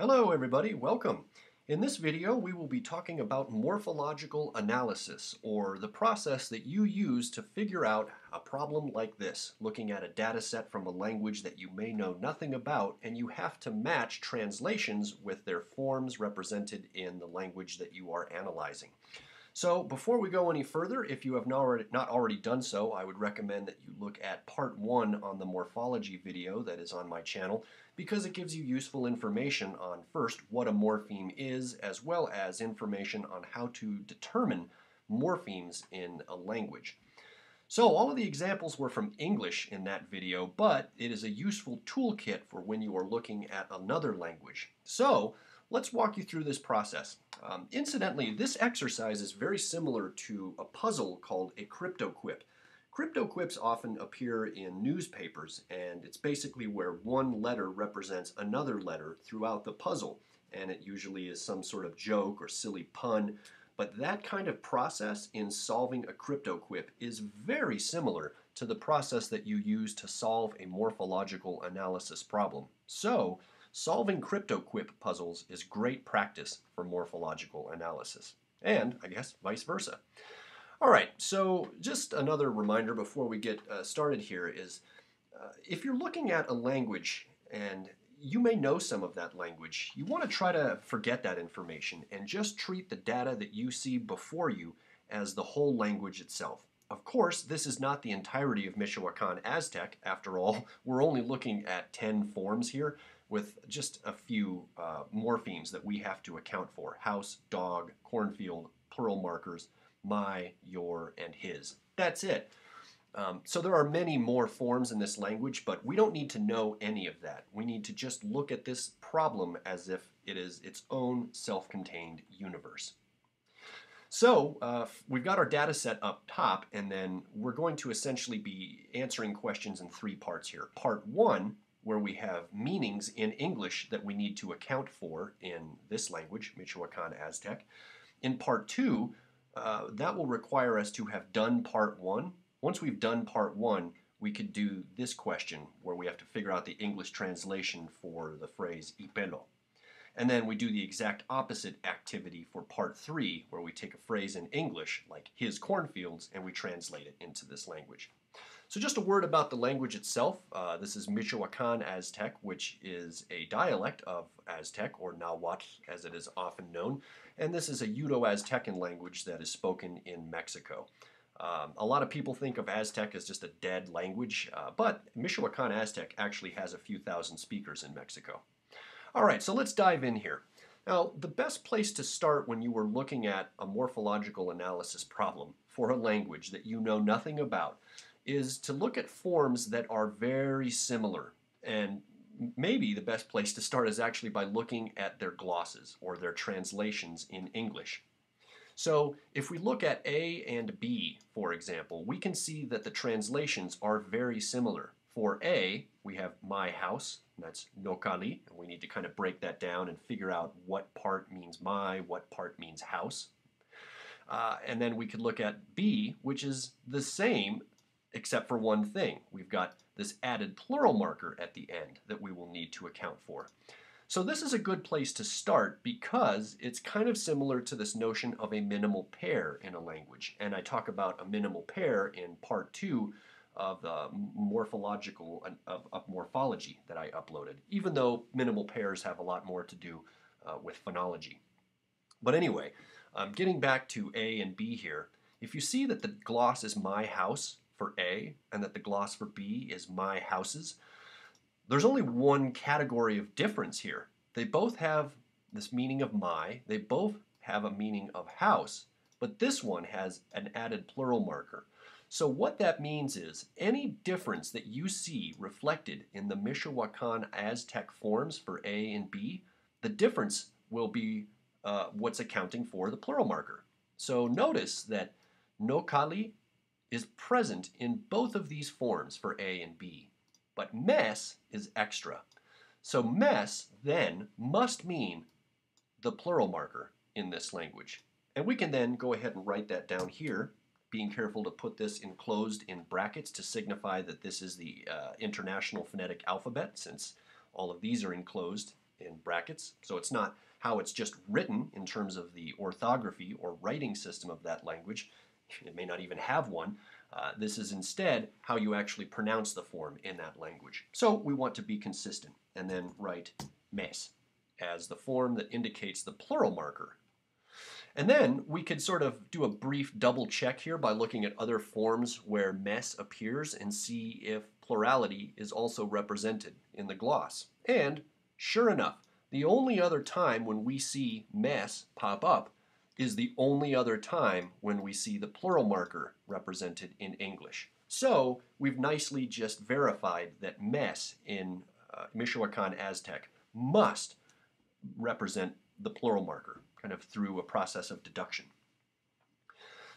Hello everybody, welcome. In this video we will be talking about morphological analysis or the process that you use to figure out a problem like this, looking at a data set from a language that you may know nothing about and you have to match translations with their forms represented in the language that you are analyzing. So before we go any further, if you have not already, not already done so, I would recommend that you look at part one on the morphology video that is on my channel because it gives you useful information on first what a morpheme is as well as information on how to determine morphemes in a language. So all of the examples were from English in that video, but it is a useful toolkit for when you are looking at another language. So Let's walk you through this process. Um, incidentally, this exercise is very similar to a puzzle called a cryptoquip. Cryptoquips often appear in newspapers, and it's basically where one letter represents another letter throughout the puzzle, and it usually is some sort of joke or silly pun. But that kind of process in solving a cryptoquip is very similar to the process that you use to solve a morphological analysis problem. So, solving cryptoquip puzzles is great practice for morphological analysis, and I guess vice versa. All right, so just another reminder before we get uh, started here is uh, if you're looking at a language and you may know some of that language, you want to try to forget that information and just treat the data that you see before you as the whole language itself. Of course, this is not the entirety of Michoacan Aztec. After all, we're only looking at 10 forms here, with just a few uh, morphemes that we have to account for. House, dog, cornfield, plural markers, my, your, and his. That's it. Um, so there are many more forms in this language, but we don't need to know any of that. We need to just look at this problem as if it is its own self-contained universe. So uh, we've got our data set up top, and then we're going to essentially be answering questions in three parts here. Part one where we have meanings in English that we need to account for in this language, Michoacan Aztec. In part two, uh, that will require us to have done part one. Once we've done part one, we could do this question where we have to figure out the English translation for the phrase ipelo. And then we do the exact opposite activity for part three, where we take a phrase in English, like his cornfields, and we translate it into this language. So just a word about the language itself. Uh, this is Michoacan Aztec, which is a dialect of Aztec, or Nahuatl as it is often known. And this is a Uto-Aztecan language that is spoken in Mexico. Um, a lot of people think of Aztec as just a dead language, uh, but Michoacan Aztec actually has a few thousand speakers in Mexico. All right, so let's dive in here. Now, the best place to start when you were looking at a morphological analysis problem for a language that you know nothing about is to look at forms that are very similar. And maybe the best place to start is actually by looking at their glosses or their translations in English. So if we look at A and B, for example, we can see that the translations are very similar. For A, we have my house, that's Nocali, and we need to kind of break that down and figure out what part means my, what part means house. Uh, and then we could look at B, which is the same except for one thing. We've got this added plural marker at the end that we will need to account for. So this is a good place to start because it's kind of similar to this notion of a minimal pair in a language. And I talk about a minimal pair in part two of the morphological of, of morphology that I uploaded, even though minimal pairs have a lot more to do uh, with phonology. But anyway, um, getting back to A and B here, if you see that the gloss is my house, for A and that the gloss for B is my houses, there's only one category of difference here. They both have this meaning of my, they both have a meaning of house, but this one has an added plural marker. So what that means is any difference that you see reflected in the Michoacan Aztec forms for A and B, the difference will be uh, what's accounting for the plural marker. So notice that Nocali is present in both of these forms for A and B, but mes is extra. So mes then must mean the plural marker in this language. And we can then go ahead and write that down here, being careful to put this enclosed in brackets to signify that this is the uh, International Phonetic Alphabet, since all of these are enclosed in brackets. So it's not how it's just written in terms of the orthography or writing system of that language. It may not even have one. Uh, this is instead how you actually pronounce the form in that language. So we want to be consistent and then write mes as the form that indicates the plural marker. And then we could sort of do a brief double check here by looking at other forms where mes appears and see if plurality is also represented in the gloss. And sure enough, the only other time when we see mes pop up is the only other time when we see the plural marker represented in English. So we've nicely just verified that mes in uh, Michoacan Aztec must represent the plural marker, kind of through a process of deduction.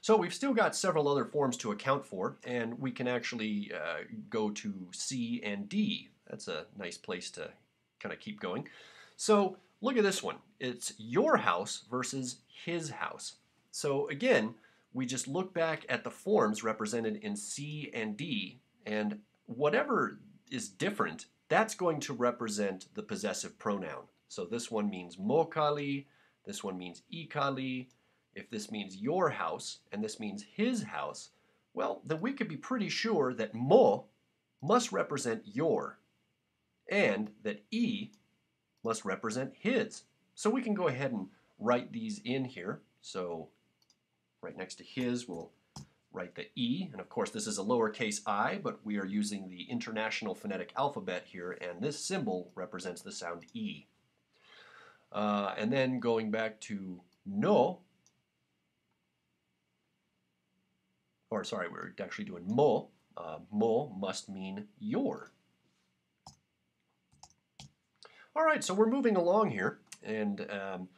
So we've still got several other forms to account for, and we can actually uh, go to C and D. That's a nice place to kind of keep going. So look at this one. It's your house versus his house. So again, we just look back at the forms represented in C and D, and whatever is different, that's going to represent the possessive pronoun. So this one means mokali, this one means ikali. If this means your house and this means his house, well, then we could be pretty sure that mo must represent your and that e must represent his. So we can go ahead and write these in here. So right next to his, we'll write the E, and of course this is a lowercase i, but we are using the International Phonetic Alphabet here, and this symbol represents the sound E. Uh, and then going back to no, or sorry, we're actually doing mo. Uh, mo must mean your. All right, so we're moving along here, and um,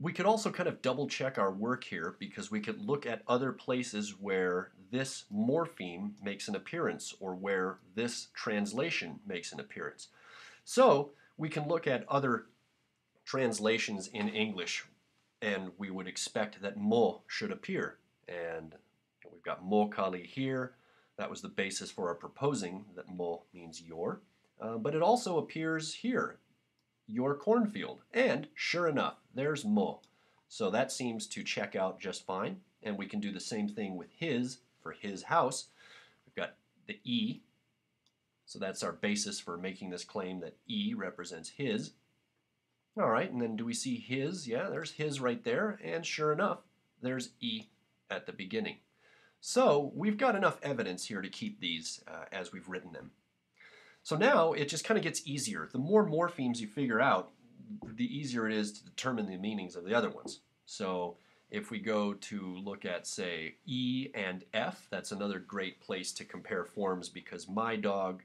we could also kind of double check our work here because we could look at other places where this morpheme makes an appearance or where this translation makes an appearance. So we can look at other translations in English and we would expect that mo should appear. And we've got mo kali here. That was the basis for our proposing that mo means your. Uh, but it also appears here, your cornfield. And sure enough, there's mo. So that seems to check out just fine. And we can do the same thing with his for his house. We've got the E so that's our basis for making this claim that E represents his. All right, and then do we see his? Yeah, there's his right there, and sure enough, there's E at the beginning. So we've got enough evidence here to keep these uh, as we've written them. So now it just kind of gets easier. The more morphemes you figure out, the easier it is to determine the meanings of the other ones. So if we go to look at, say, E and F, that's another great place to compare forms because my dog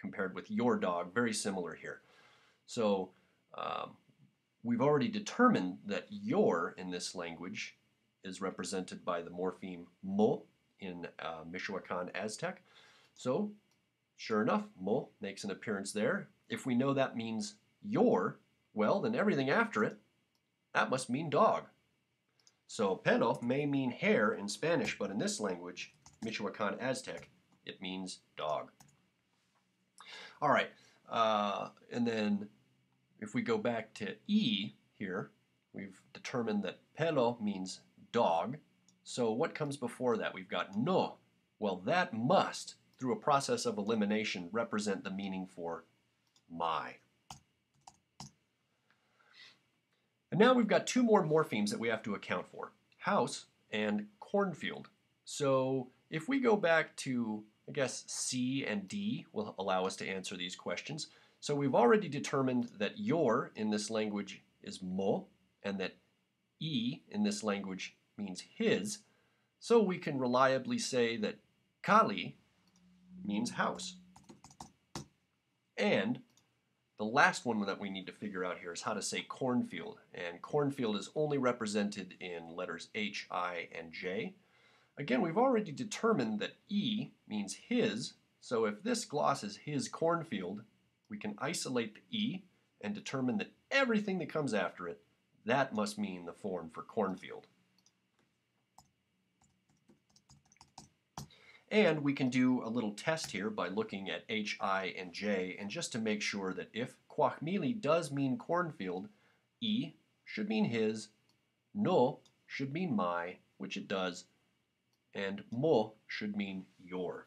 compared with your dog, very similar here. So um, we've already determined that your in this language is represented by the morpheme mo in uh, Michoacan Aztec. So sure enough, mo makes an appearance there. If we know that means your, well, then everything after it, that must mean dog. So pelo may mean hair in Spanish, but in this language, Michoacan Aztec, it means dog. All right, uh, and then if we go back to E here, we've determined that pelo means dog. So what comes before that? We've got no. Well, that must, through a process of elimination, represent the meaning for my. And now we've got two more morphemes that we have to account for, house and cornfield. So if we go back to I guess C and D will allow us to answer these questions. So we've already determined that your in this language is mo, and that E in this language means his. So we can reliably say that Kali means house. And the last one that we need to figure out here is how to say cornfield. And cornfield is only represented in letters H, I, and J. Again, we've already determined that E means his, so if this gloss is his cornfield, we can isolate the E and determine that everything that comes after it, that must mean the form for cornfield. And we can do a little test here by looking at H, I, and J, and just to make sure that if Kwachmili does mean cornfield, E should mean his, no should mean my, which it does, and mo should mean your.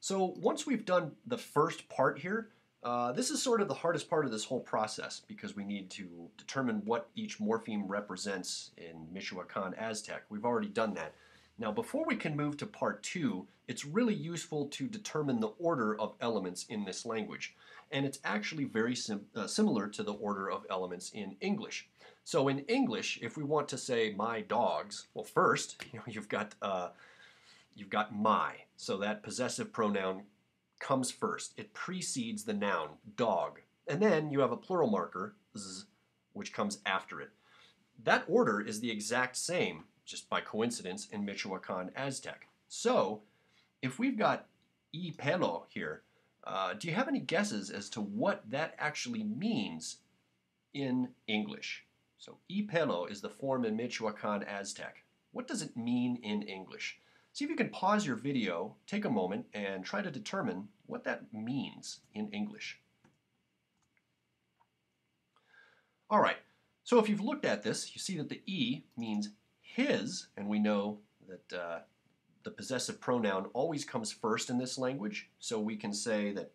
So once we've done the first part here, uh, this is sort of the hardest part of this whole process because we need to determine what each morpheme represents in Michoacan Aztec. We've already done that. Now before we can move to part two, it's really useful to determine the order of elements in this language. And it's actually very sim uh, similar to the order of elements in English. So in English, if we want to say my dogs, well first, you know, you've got, uh, you've got my. So that possessive pronoun comes first. It precedes the noun, dog. And then you have a plural marker, z, which comes after it. That order is the exact same, just by coincidence, in Michoacan Aztec. So, if we've got ipelo here, uh, do you have any guesses as to what that actually means in English? So, ipelo is the form in Michoacan Aztec. What does it mean in English? See if you can pause your video, take a moment, and try to determine what that means in English. All right, so if you've looked at this, you see that the E means his, and we know that uh, the possessive pronoun always comes first in this language, so we can say that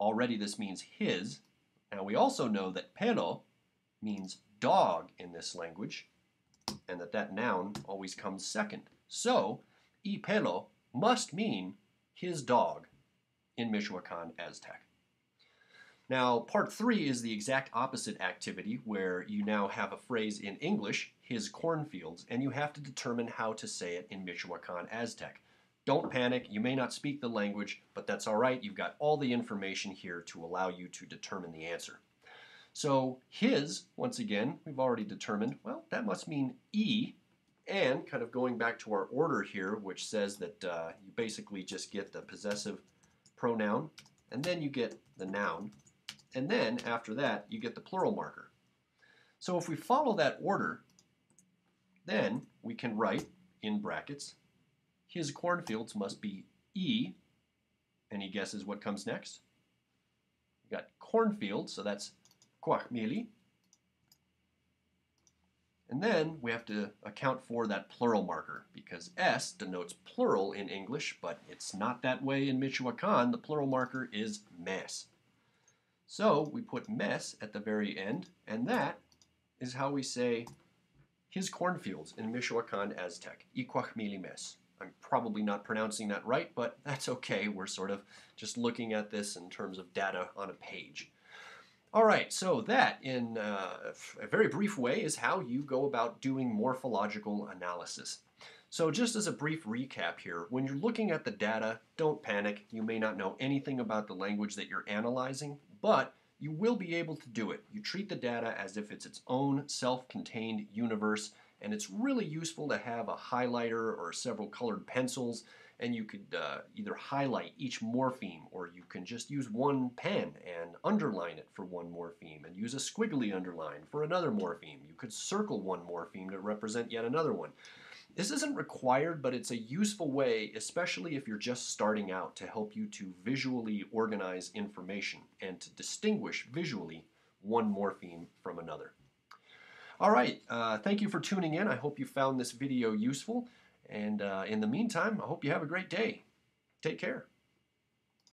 already this means his. Now we also know that pero means dog in this language, and that that noun always comes second. So, ipelo must mean his dog in Michoacan Aztec. Now, part three is the exact opposite activity where you now have a phrase in English, his cornfields, and you have to determine how to say it in Michoacan Aztec. Don't panic, you may not speak the language, but that's all right. You've got all the information here to allow you to determine the answer. So his, once again, we've already determined, well, that must mean E, and kind of going back to our order here, which says that uh, you basically just get the possessive pronoun, and then you get the noun, and then after that, you get the plural marker. So if we follow that order, then we can write in brackets, his cornfields must be E, any guesses what comes next? We got cornfield, so that's Kwachmili. And then we have to account for that plural marker because S denotes plural in English, but it's not that way in Michoacan. The plural marker is mes. So we put mes at the very end, and that is how we say his cornfields in Michoacan Aztec, Ikwachmili mes. I'm probably not pronouncing that right, but that's okay. We're sort of just looking at this in terms of data on a page. All right, so that, in uh, a very brief way, is how you go about doing morphological analysis. So just as a brief recap here, when you're looking at the data, don't panic. You may not know anything about the language that you're analyzing, but you will be able to do it. You treat the data as if it's its own self-contained universe, and it's really useful to have a highlighter or several colored pencils and you could uh, either highlight each morpheme or you can just use one pen and underline it for one morpheme and use a squiggly underline for another morpheme. You could circle one morpheme to represent yet another one. This isn't required, but it's a useful way, especially if you're just starting out, to help you to visually organize information and to distinguish visually one morpheme from another. All right, uh, thank you for tuning in. I hope you found this video useful. And uh, in the meantime, I hope you have a great day. Take care.